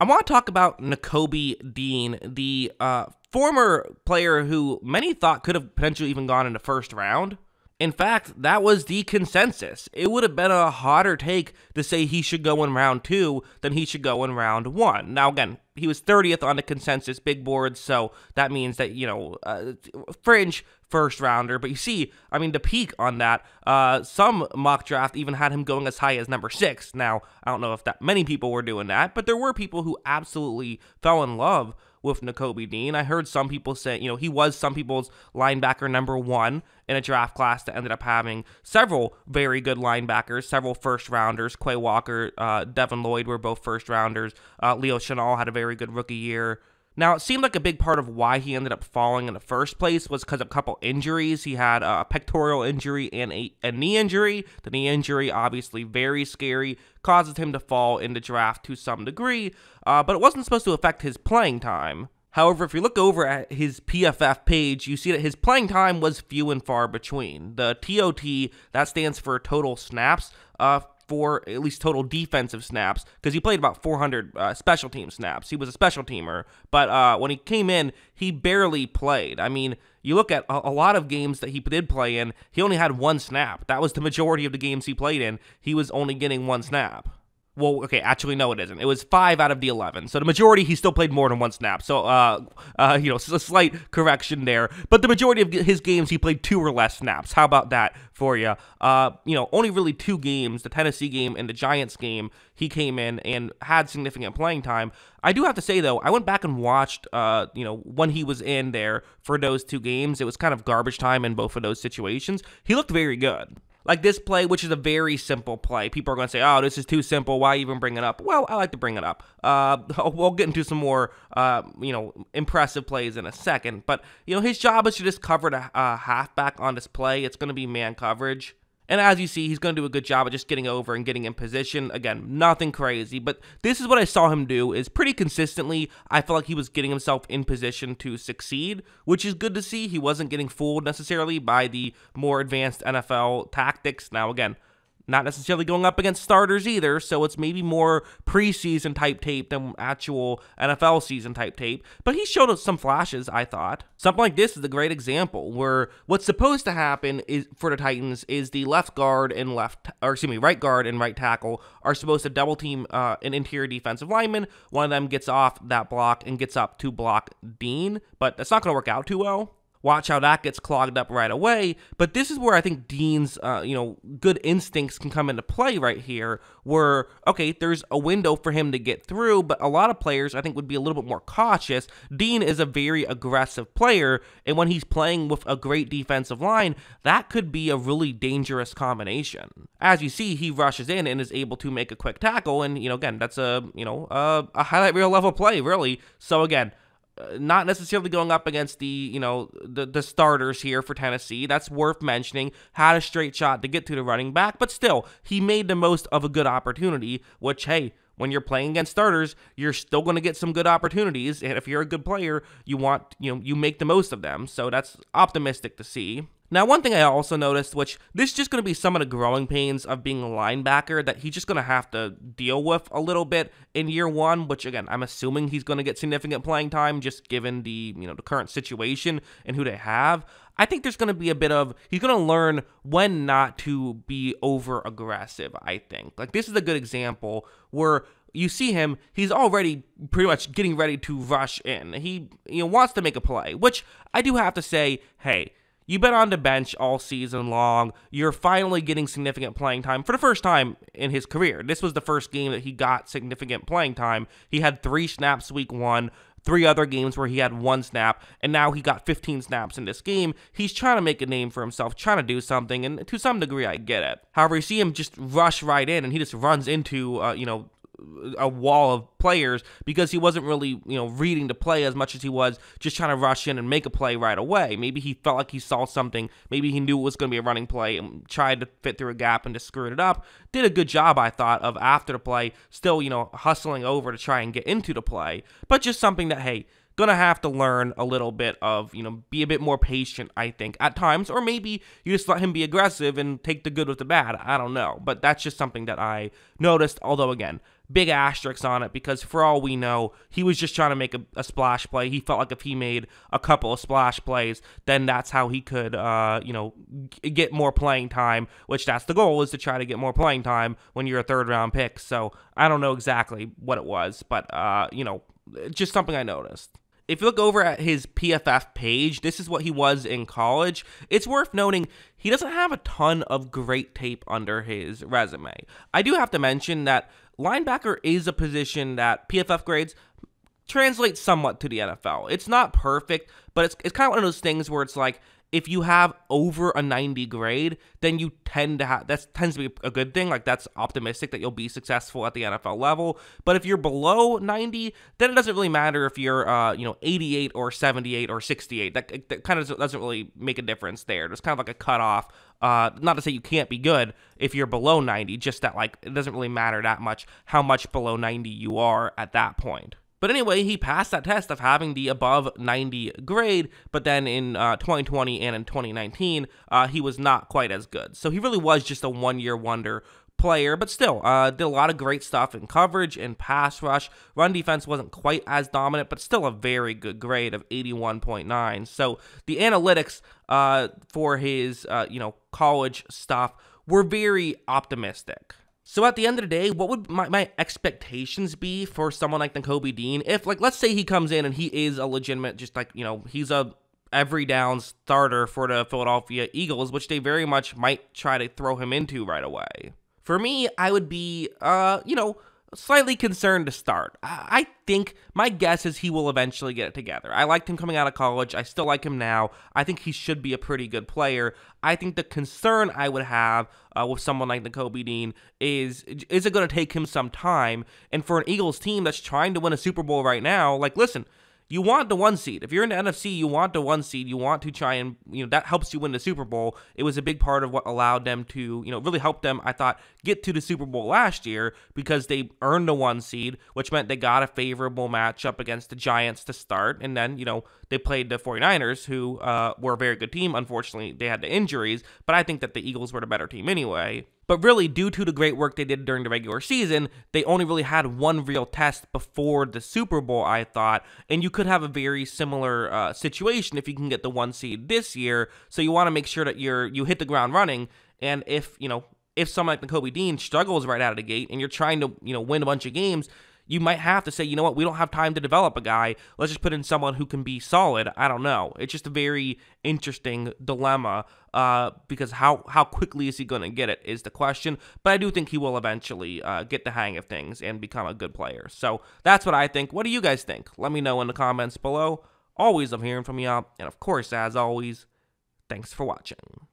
I want to talk about Nakobe Dean, the uh, former player who many thought could have potentially even gone in the first round. In fact, that was the consensus. It would have been a hotter take to say he should go in round two than he should go in round one. Now, again, he was 30th on the consensus big board, so that means that, you know, uh, fringe first rounder. But you see, I mean, the peak on that, uh, some mock draft even had him going as high as number six. Now, I don't know if that many people were doing that, but there were people who absolutely fell in love with Nakobe Dean. I heard some people say, you know, he was some people's linebacker number one in a draft class that ended up having several very good linebackers, several first rounders. Quay Walker, uh, Devin Lloyd were both first rounders. Uh, Leo Chenal had a very good rookie year. Now, it seemed like a big part of why he ended up falling in the first place was because of a couple injuries. He had a pectoral injury and a, a, knee injury. The knee injury, obviously, very scary, causes him to fall in the draft to some degree, uh, but it wasn't supposed to affect his playing time. However, if you look over at his PFF page, you see that his playing time was few and far between. The TOT, that stands for total snaps, uh, for at least total defensive snaps because he played about 400 uh, special team snaps. He was a special teamer, but uh, when he came in, he barely played. I mean, you look at a, a, lot of games that he did play in, he only had one snap. That was the majority of the games he played in. He was only getting one snap. Well, okay, actually, no, it isn't. It was five out of the 11. So the majority, he still played more than one snap. So, uh, uh, you know, a slight correction there. But the majority of his games, he played two or less snaps. How about that for you? Uh, you know, only really two games, the Tennessee game and the Giants game, he came in and had significant playing time. I do have to say, though, I went back and watched, uh, you know, when he was in there for those two games. It was kind of garbage time in both of those situations. He looked very good. Like this play, which is a very simple play. People are going to say, oh, this is too simple. Why even bring it up? Well, I like to bring it up. Uh, we'll get into some more, uh, you know, impressive plays in a second. But, you know, his job is to just cover the uh, halfback on this play. It's going to be man coverage. And as you see, he's going to do a good job of just getting over and getting in position. Again, nothing crazy, but this is what I saw him do is pretty consistently. I felt like he was getting himself in position to succeed, which is good to see. He wasn't getting fooled necessarily by the more advanced NFL tactics. Now, again, not necessarily going up against starters either, so it's maybe more preseason type tape than actual NFL season type tape. But he showed us some flashes, I thought. Something like this is a great example where what's supposed to happen is for the Titans is the left guard and left, or excuse me, right guard and right tackle are supposed to double team uh, an interior defensive lineman. One of them gets off that block and gets up to block Dean, but that's not going to work out too well. Watch how that gets clogged up right away. But this is where I think Dean's, uh, you know, good instincts can come into play right here. Where okay, there's a window for him to get through, but a lot of players I think would be a little bit more cautious. Dean is a very aggressive player, and when he's playing with a great defensive line, that could be a really dangerous combination. As you see, he rushes in and is able to make a quick tackle, and you know, again, that's a you know a, a highlight reel level play, really. So again not necessarily going up against the you know the the starters here for Tennessee. That's worth mentioning. Had a straight shot to get to the running back, but still he made the most of a good opportunity. Which hey, when you're playing against starters, you're still going to get some good opportunities, and if you're a good player, you want you know you make the most of them. So that's optimistic to see. Now, one thing I also noticed, which this is just going to be some of the growing pains of being a linebacker that he's just going to have to deal with a little bit in year one, which again, I'm assuming he's going to get significant playing time just given the, you know, the current situation and who they have. I think there's going to be a bit of, he's going to learn when not to be over aggressive, I think. Like, this is a good example where you see him, he's already pretty much getting ready to rush in. He, you know, wants to make a play, which I do have to say, hey, You've been on the bench all season long. You're finally getting significant playing time for the first time in his career. This was the first game that he got significant playing time. He had three snaps week one, three other games where he had one snap, and now he got 15 snaps in this game. He's trying to make a name for himself, trying to do something, and to some degree, I get it. However, you see him just rush right in, and he just runs into, uh, you know, a wall of players because he wasn't really, you know, reading the play as much as he was just trying to rush in and make a play right away. Maybe he felt like he saw something. Maybe he knew it was going to be a running play and tried to fit through a gap and just screwed it up. Did a good job, I thought, of after the play, still, you know, hustling over to try and get into the play. But just something that, hey, gonna have to learn a little bit of, you know, be a bit more patient, I think, at times. Or maybe you just let him be aggressive and take the good with the bad. I don't know. But that's just something that I noticed. Although, again, big asterisks on it because for all we know, he was just trying to make a, a, splash play. He felt like if he made a couple of splash plays, then that's how he could, uh, you know, g- get more playing time. Which that's the goal is to try to get more playing time when you're a third round pick. So I don't know exactly what it was, but uh, you know, just something I noticed. If you look over at his PFF page, this is what he was in college. It's worth noting he doesn't have a ton of great tape under his resume. I do have to mention that linebacker is a position that PFF grades translate somewhat to the NFL. It's not perfect, but it's, it's kind of one of those things where it's like, if you have over a 90 grade, then you tend to have that tends to be a good thing. Like that's optimistic that you'll be successful at the NFL level. But if you're below 90, then it doesn't really matter if you're uh, you know 88 or 78 or 68. That, that kind of doesn't really make a difference there. There's kind of like a cutoff. Uh, not to say you can't be good if you're below 90, just that like it doesn't really matter that much how much below 90 you are at that point. But anyway, he passed that test of having the above 90 grade, but then in uh, 2020 and in 2019, uh, he was not quite as good. So he really was just a one year wonder player, but still uh, did a lot of great stuff in coverage and pass rush. Run defense wasn't quite as dominant, but still a very good grade of 81.9. So the analytics uh, for his uh, you know college stuff were very optimistic. So at the end of the day, what would my, my expectations be for someone like Nakobe Dean? If like let's say he comes in and he is a legitimate, just like you know, he's a every down starter for the Philadelphia Eagles, which they very much might try to throw him into right away. For me, I would be, uh, you know, slightly concerned to start. I think my guess is he will eventually get it together. I liked him coming out of college. I still like him now. I think he should be a pretty good player. I think the concern I would have uh, with someone like Nakobe Dean is is it going to take him some time? And for an Eagles team that's trying to win a Super Bowl right now, like listen, you want the one seed. If you're in the NFC, you want the one seed. You want to try and, you know, that helps you win the Super Bowl. It was a big part of what allowed them to, you know, really help them, I thought, get to the Super Bowl last year because they earned the one seed, which meant they got a favorable matchup against the Giants to start. And then, you know, they played the 49ers, who uh, were a very good team. Unfortunately, they had the injuries, but I think that the Eagles were the better team anyway. But really, due to the great work they did during the regular season, they only really had one real test before the Super Bowl, I thought. And you could have a very similar uh, situation if you can get the one seed this year. So you want to make sure that you're you hit the ground running. And if, you know, if someone like Kobe Dean struggles right out of the gate and you're trying to, you know, win a bunch of games, you might have to say, you know what, we don't have time to develop a guy. Let's just put in someone who can be solid. I don't know. It's just a very interesting dilemma uh, because how how quickly is he going to get it is the question. But I do think he will eventually uh, get the hang of things and become a good player. So that's what I think. What do you guys think? Let me know in the comments below. Always love hearing from y'all. And of course, as always, thanks for watching.